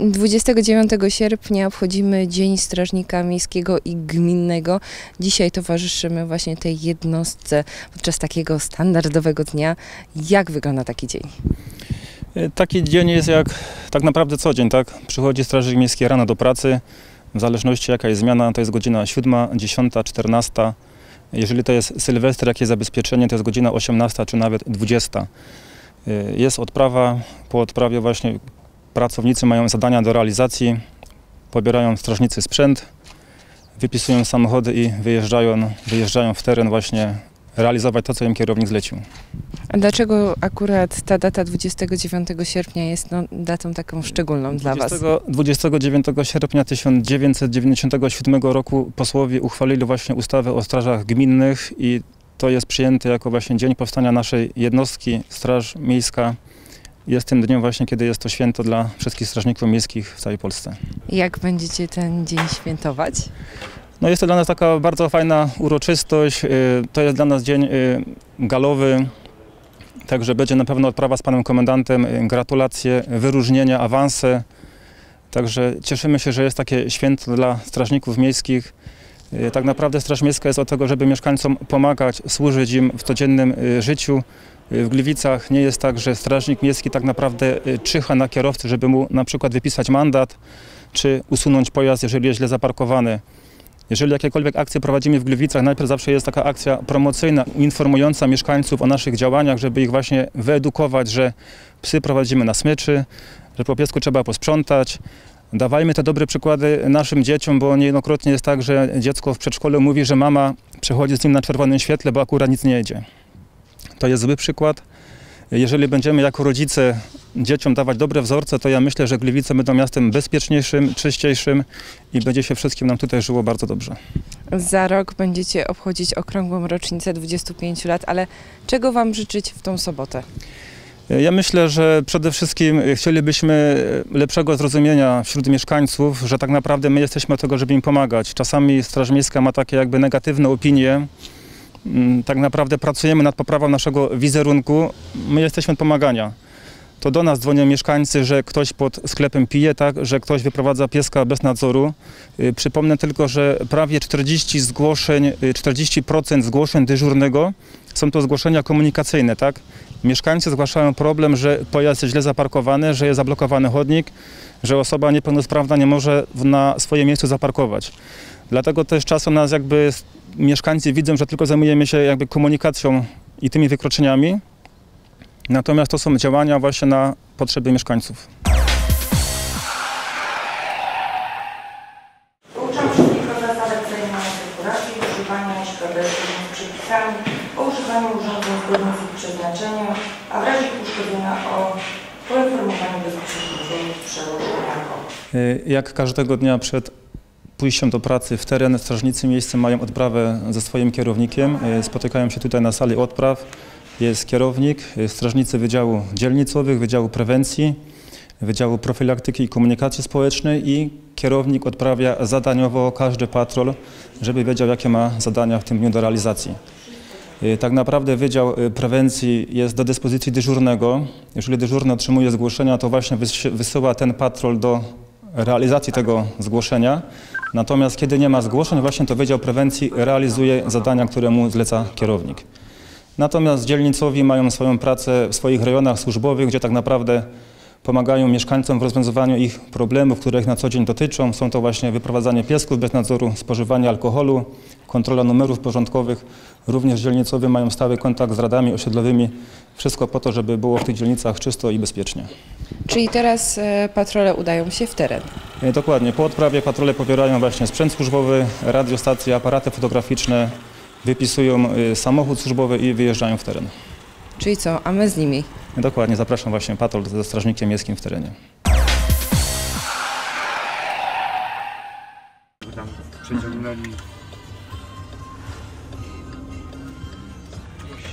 29 sierpnia obchodzimy Dzień Strażnika Miejskiego i Gminnego. Dzisiaj towarzyszymy właśnie tej jednostce podczas takiego standardowego dnia. Jak wygląda taki dzień? E, Taki dzień jest jak tak naprawdę co dzień, tak? Przychodzi strażnik miejski rano do pracy, w zależności jaka jest zmiana, to jest godzina 7, 10, 14. Jeżeli to jest sylwester, jakie zabezpieczenie, to jest godzina 18 czy nawet 20. E, Jest odprawa, po odprawie właśnie pracownicy mają zadania do realizacji, pobierają strażnicy sprzęt, wypisują samochody i wyjeżdżają, wyjeżdżają w teren właśnie realizować to, co im kierownik zlecił. A dlaczego akurat ta data 29 sierpnia jest no, datą taką szczególną dla Was? 20 29 sierpnia 1997 roku posłowie uchwalili właśnie ustawę o strażach gminnych i to jest przyjęte jako właśnie dzień powstania naszej jednostki Straż Miejska. Jest tym dniem właśnie, kiedy jest to święto dla wszystkich strażników miejskich w całej Polsce. Jak będziecie ten dzień świętować? No jest to dla nas taka bardzo fajna uroczystość. y, To jest dla nas dzień y, galowy. Także będzie na pewno odprawa z panem komendantem, y, gratulacje, wyróżnienia, awanse. Także cieszymy się, że jest takie święto dla strażników miejskich. Y, Tak naprawdę Straż Miejska jest od tego, żeby mieszkańcom pomagać, służyć im w codziennym y, życiu. Y, W Gliwicach nie jest tak, że strażnik miejski tak naprawdę czyha na kierowcy, żeby mu na przykład wypisać mandat, czy usunąć pojazd, jeżeli jest źle zaparkowany. Jeżeli jakiekolwiek akcje prowadzimy w Gliwicach, najpierw zawsze jest taka akcja promocyjna, informująca mieszkańców o naszych działaniach, żeby ich właśnie wyedukować, że psy prowadzimy na smyczy, że po piesku trzeba posprzątać. Dawajmy te dobre przykłady naszym dzieciom, bo niejednokrotnie jest tak, że dziecko w przedszkolu mówi, że mama przechodzi z nim na czerwonym świetle, bo akurat nic nie jedzie. To jest zły przykład. Jeżeli będziemy jako rodzice dzieciom dawać dobre wzorce, to ja myślę, że Gliwice będą miastem bezpieczniejszym, czyściejszym i będzie się wszystkim nam tutaj żyło bardzo dobrze. Za rok będziecie obchodzić okrągłą rocznicę 25 lat, ale czego Wam życzyć w tą sobotę? Ja myślę, że przede wszystkim chcielibyśmy lepszego zrozumienia wśród mieszkańców, że tak naprawdę my jesteśmy od tego, żeby im pomagać. Czasami Straż Miejska ma takie jakby negatywne opinie. Mm, Tak naprawdę pracujemy nad poprawą naszego wizerunku. My jesteśmy od pomagania. To do nas dzwonią mieszkańcy, że ktoś pod sklepem pije, tak, że ktoś wyprowadza pieska bez nadzoru. Y, Przypomnę tylko, że prawie 40 zgłoszeń, y, 40% zgłoszeń dyżurnego są to zgłoszenia komunikacyjne, tak? Mieszkańcy zgłaszają problem, że pojazd jest źle zaparkowany, że jest zablokowany chodnik, że osoba niepełnosprawna nie może na swoje miejscu zaparkować. Dlatego też czasem nas jakby mieszkańcy widzą, że tylko zajmujemy się jakby komunikacją i tymi wykroczeniami. Natomiast to są działania właśnie na potrzeby mieszkańców. Pouczam wszystkich o zasadach zajmowania dekoracji używania przepisami o używaniu urządzeń zgodnych z ich przeznaczeniem, a w razie uszkodzenia o poinformowaniu przełożonego. Y, Jak każdego dnia przed pójściem do pracy w teren strażnicy miejscy mają odprawę ze swoim kierownikiem. Y, Spotykają się tutaj na sali odpraw. Jest kierownik, strażnicy Wydziału Dzielnicowych, Wydziału Prewencji, Wydziału Profilaktyki i Komunikacji Społecznej i kierownik odprawia zadaniowo każdy patrol, żeby wiedział, jakie ma zadania w tym dniu do realizacji. Y, Tak naprawdę Wydział y, Prewencji jest do dyspozycji dyżurnego. Jeżeli dyżurny otrzymuje zgłoszenia, to właśnie wys- wysyła ten patrol do realizacji tego zgłoszenia. Natomiast kiedy nie ma zgłoszeń, właśnie to Wydział Prewencji realizuje zadania, które mu zleca kierownik. Natomiast dzielnicowi mają swoją pracę w swoich rejonach służbowych, gdzie tak naprawdę pomagają mieszkańcom w rozwiązywaniu ich problemów, które ich na co dzień dotyczą. Są to właśnie wyprowadzanie piesków bez nadzoru, spożywanie alkoholu, kontrola numerów porządkowych. Również dzielnicowi mają stały kontakt z radami osiedlowymi. Wszystko po to, żeby było w tych dzielnicach czysto i bezpiecznie. Czyli teraz e, patrole udają się w teren. E, Dokładnie. Po odprawie patrole pobierają właśnie sprzęt służbowy, radiostacje, aparaty fotograficzne, wypisują y, samochód służbowy i wyjeżdżają w teren. Czyli co, a my z nimi. Dokładnie, zapraszam właśnie patrol ze strażnikiem miejskim w terenie. tam przeciągnęli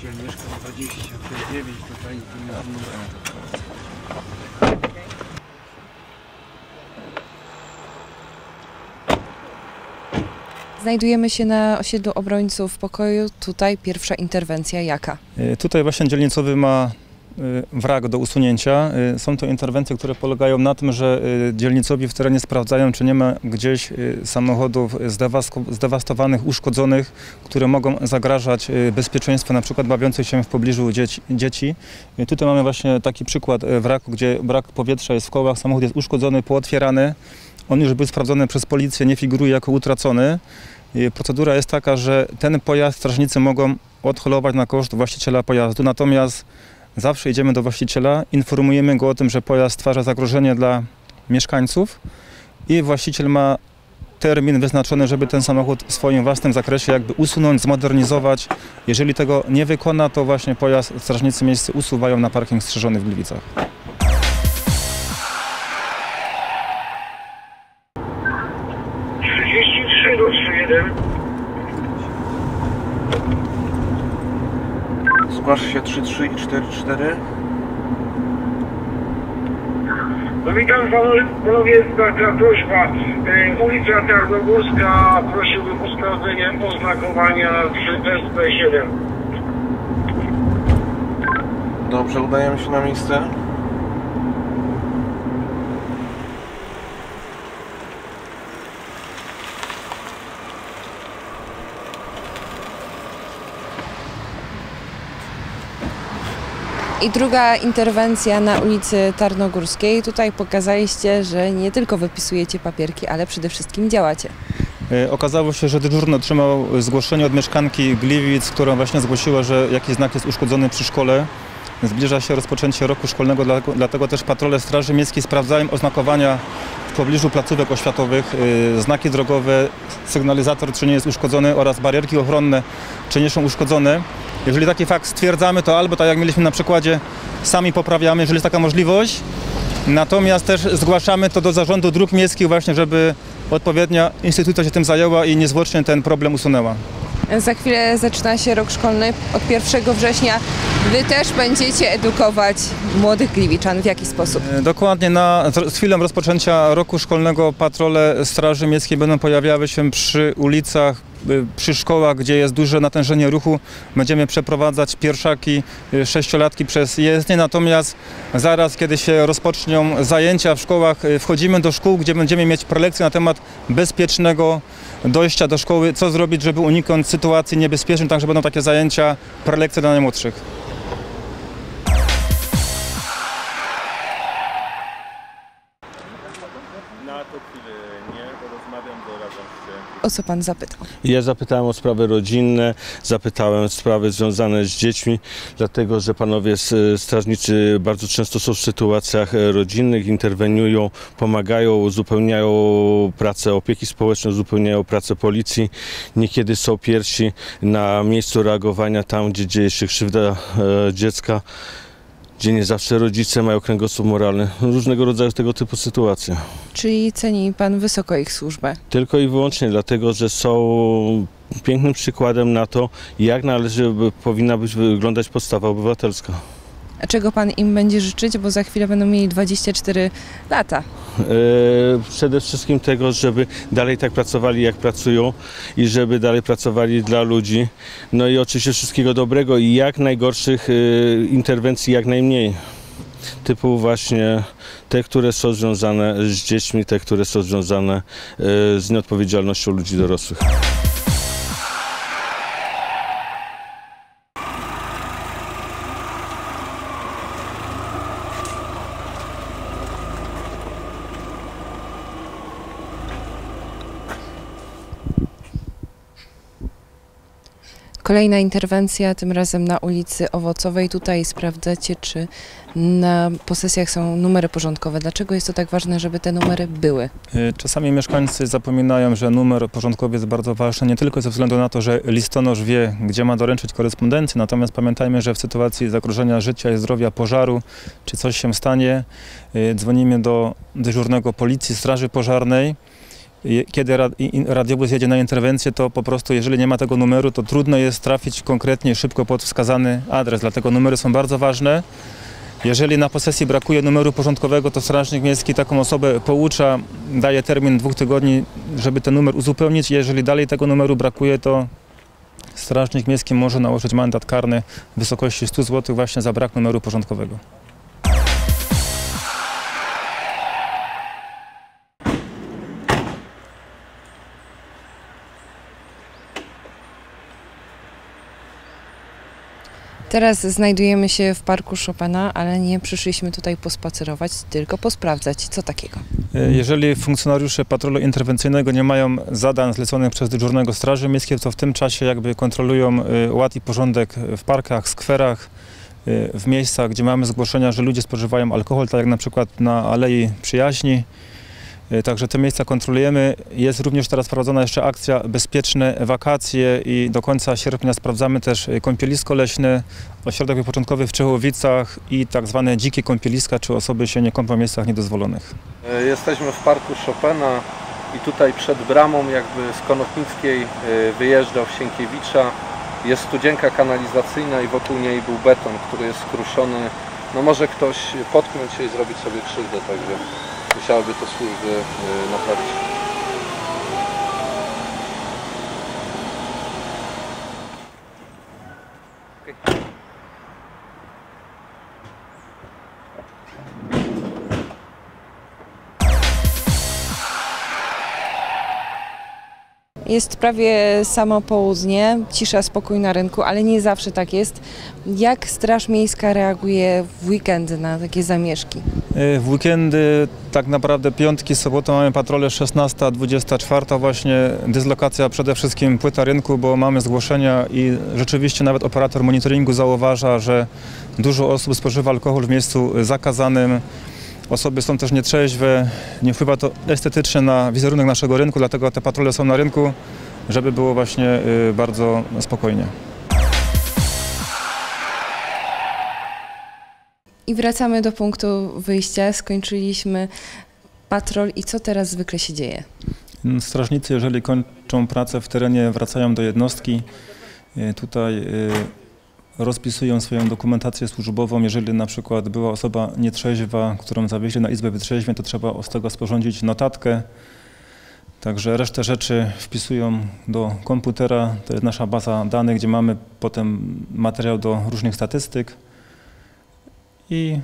się mieszka 29 tutaj Znajdujemy się na osiedlu obrońców pokoju. Tutaj pierwsza interwencja jaka? Y, Tutaj właśnie dzielnicowy ma wrak do usunięcia. Y, Są to interwencje, które polegają na tym, że dzielnicowi w terenie sprawdzają, czy nie ma gdzieś samochodów zdewastowanych, uszkodzonych, które mogą zagrażać bezpieczeństwu na przykład bawiących się w pobliżu dzieci. Tutaj mamy właśnie taki przykład wraku, gdzie brak powietrza jest w kołach, samochód jest uszkodzony, pootwierany. On już był sprawdzony przez policję, nie figuruje jako utracony. Procedura jest taka, że ten pojazd strażnicy mogą odholować na koszt właściciela pojazdu, natomiast zawsze idziemy do właściciela, informujemy go o tym, że pojazd stwarza zagrożenie dla mieszkańców i właściciel ma termin wyznaczony, żeby ten samochód w swoim własnym zakresie jakby usunąć, zmodernizować. Jeżeli tego nie wykona, to właśnie pojazd strażnicy miejscy usuwają na parking strzeżony w Gliwicach. Zgłasz się 3-3 i 4-4. No witam panowie, panowie taka prośba. E, ulica Tarnogórska, prosiłbym o sprawdzenie oznakowania przy SP7. Dobrze, udajemy się na miejsce. I druga interwencja na ulicy Tarnogórskiej. Tutaj pokazaliście, że nie tylko wypisujecie papierki, ale przede wszystkim działacie. E, Okazało się, że dyżurny otrzymał zgłoszenie od mieszkanki Gliwic, która właśnie zgłosiła, że jakiś znak jest uszkodzony przy szkole. Zbliża się rozpoczęcie roku szkolnego, dlatego, też patrole Straży Miejskiej sprawdzają oznakowania w pobliżu placówek oświatowych, y, znaki drogowe, sygnalizator czy nie jest uszkodzony oraz barierki ochronne czy nie są uszkodzone. Jeżeli taki fakt stwierdzamy, to albo tak jak mieliśmy na przykładzie, sami poprawiamy, jeżeli jest taka możliwość, Natomiast też zgłaszamy to do Zarządu Dróg Miejskich właśnie, żeby odpowiednia instytucja się tym zajęła i niezwłocznie ten problem usunęła. Za chwilę zaczyna się rok szkolny. Od 1 września Wy też będziecie edukować młodych Gliwiczan. W jaki sposób? E, Dokładnie na, z chwilą rozpoczęcia roku szkolnego patrole Straży Miejskiej będą pojawiały się przy ulicach, przy szkołach, gdzie jest duże natężenie ruchu. Będziemy przeprowadzać pierwszaki, y, sześciolatki przez jezdnię, natomiast zaraz, kiedy się rozpoczną zajęcia w szkołach, y, wchodzimy do szkół, gdzie będziemy mieć prelekcje na temat bezpiecznego dojścia do szkoły, co zrobić, żeby uniknąć sytuacji niebezpiecznych, także będą takie zajęcia, prelekcje dla najmłodszych. O co Pan zapytał? Ja zapytałem o sprawy rodzinne, zapytałem o sprawy związane z dziećmi, dlatego że panowie strażnicy bardzo często są w sytuacjach e, rodzinnych, interweniują, pomagają, uzupełniają pracę opieki społecznej, uzupełniają pracę policji. Niekiedy są pierwsi na miejscu reagowania tam, gdzie dzieje się krzywda e, dziecka, gdzie nie zawsze rodzice mają kręgosłup moralny. Różnego rodzaju tego typu sytuacje. Czyli ceni Pan wysoko ich służbę. Tylko i wyłącznie dlatego, że są pięknym przykładem na to, jak należy, powinna być wyglądać podstawa obywatelska. Czego Pan im będzie życzyć? Bo za chwilę będą mieli 24 lata. E, przede wszystkim tego, żeby dalej tak pracowali, jak pracują i żeby dalej pracowali dla ludzi. No i oczywiście wszystkiego dobrego i jak najgorszych e, interwencji jak najmniej. Typu właśnie te, które są związane z dziećmi, te, które są związane e, z nieodpowiedzialnością ludzi dorosłych. Kolejna interwencja, tym razem na ulicy Owocowej. Tutaj sprawdzacie, czy na posesjach są numery porządkowe. Dlaczego jest to tak ważne, żeby te numery były? Y, Czasami mieszkańcy zapominają, że numer porządkowy jest bardzo ważny, nie tylko ze względu na to, że listonosz wie, gdzie ma doręczyć korespondencję, natomiast pamiętajmy, że w sytuacji zagrożenia życia i zdrowia, pożaru, czy coś się stanie, y, dzwonimy do dyżurnego policji, straży pożarnej. Kiedy ra- i- i radiowóz jedzie na interwencję, to po prostu, jeżeli nie ma tego numeru, to trudno jest trafić konkretnie, szybko pod wskazany adres. Dlatego numery są bardzo ważne. Jeżeli na posesji brakuje numeru porządkowego, to strażnik miejski taką osobę poucza, daje termin dwóch tygodni, żeby ten numer uzupełnić. Jeżeli dalej tego numeru brakuje, to strażnik miejski może nałożyć mandat karny w wysokości 100 zł właśnie za brak numeru porządkowego. Teraz znajdujemy się w parku Chopina, ale nie przyszliśmy tutaj pospacerować, tylko posprawdzać, co takiego. E, Jeżeli funkcjonariusze patrolu interwencyjnego nie mają zadań zleconych przez dyżurnego Straży Miejskiej, to w tym czasie jakby kontrolują e, ład i porządek w parkach, skwerach, e, w miejscach, gdzie mamy zgłoszenia, że ludzie spożywają alkohol, tak jak na przykład na Alei Przyjaźni. E, Także te miejsca kontrolujemy. Jest również teraz prowadzona jeszcze akcja Bezpieczne Wakacje i do końca sierpnia sprawdzamy też e, kąpielisko leśne, ośrodek wypoczynkowy w Czechowicach i tak zwane dzikie kąpieliska, czy osoby się nie kąpią w miejscach niedozwolonych. E, Jesteśmy w parku Chopina i tutaj przed bramą jakby z Konopnickiej e, wyjeżdżał Sienkiewicza. Jest studzienka kanalizacyjna i wokół niej był beton, który jest skruszony. No może ktoś potknąć się i zrobić sobie krzywdę, także musiałyby to służby e, naprawić. Jest prawie samo południe, cisza, spokój na rynku, ale nie zawsze tak jest. Jak Straż Miejska reaguje w weekendy na takie zamieszki? E, W weekendy, tak naprawdę piątki, soboty mamy patrole 16, 24 właśnie, dyslokacja przede wszystkim płyta rynku, bo mamy zgłoszenia i rzeczywiście nawet operator monitoringu zauważa, że dużo osób spożywa alkohol w miejscu zakazanym. Osoby są też nietrzeźwe, nie wpływa to estetycznie na wizerunek naszego rynku, dlatego te patrole są na rynku, żeby było właśnie y, bardzo spokojnie. I wracamy do punktu wyjścia. Skończyliśmy patrol i co teraz zwykle się dzieje? Strażnicy, jeżeli kończą pracę w terenie, wracają do jednostki. E, Tutaj e, rozpisują swoją dokumentację służbową. Jeżeli na przykład była osoba nietrzeźwa, którą zawieźli na izbę wytrzeźwień, to trzeba z tego sporządzić notatkę. Także resztę rzeczy wpisują do komputera. To jest nasza baza danych, gdzie mamy potem materiał do różnych statystyk. I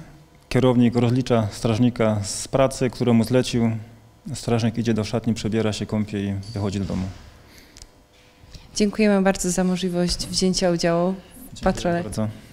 kierownik rozlicza strażnika z pracy, któremu zlecił. Strażnik idzie do szatni, przebiera się, kąpie i wychodzi do domu. Dziękujemy bardzo za możliwość wzięcia udziału w patrole. Dziękuję bardzo.